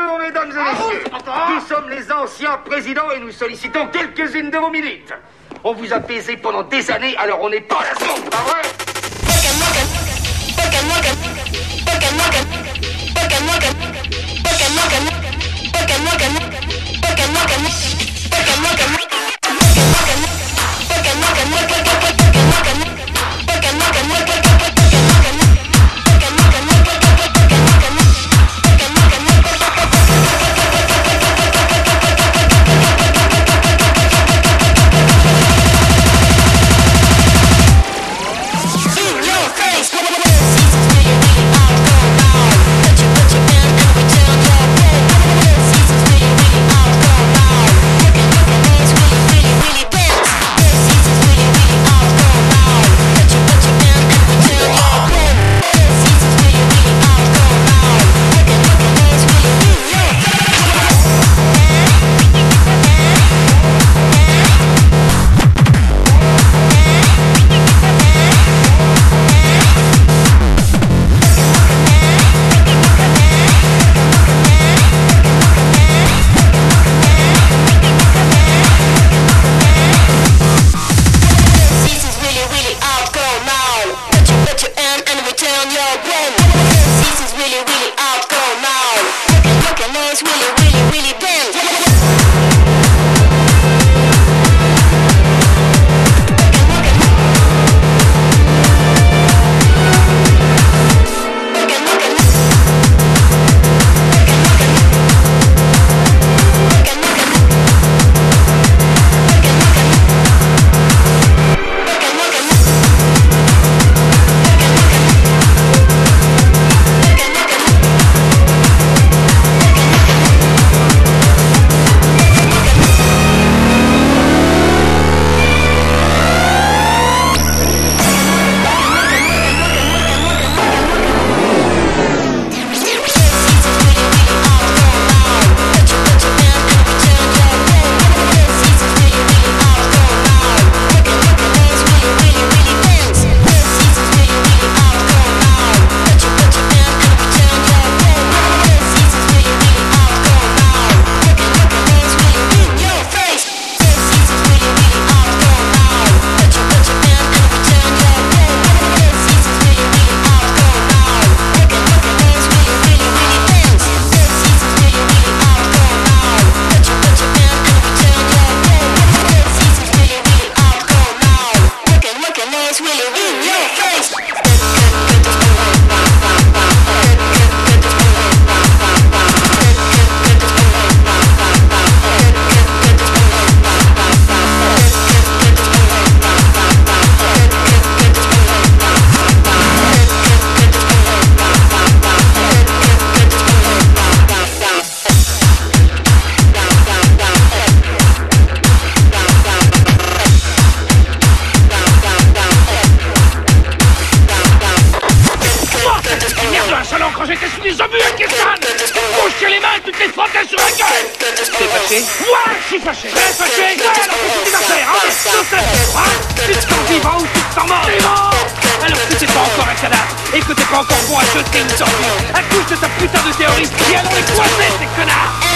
Bonjour, mesdames et messieurs. Nous sommes les anciens présidents et nous sollicitons quelques-unes de vos minutes. On vous a baisé pendant des années, alors on n'est pas la seconde, pas vrai It's really frottées sur la gueule. T'es fâché Ouais, je suis fâché. T'es fâché. Ouais, alors qu'est-ce que tu vas faire, hein Tout ça, hein Tu te sens vivant ou tu te sens mort Vivant Alors que t'es pas encore un cadavre et que t'es pas encore bon à jeter une sortie À cause de ta putain de théorie Et allons les coincer, ces connards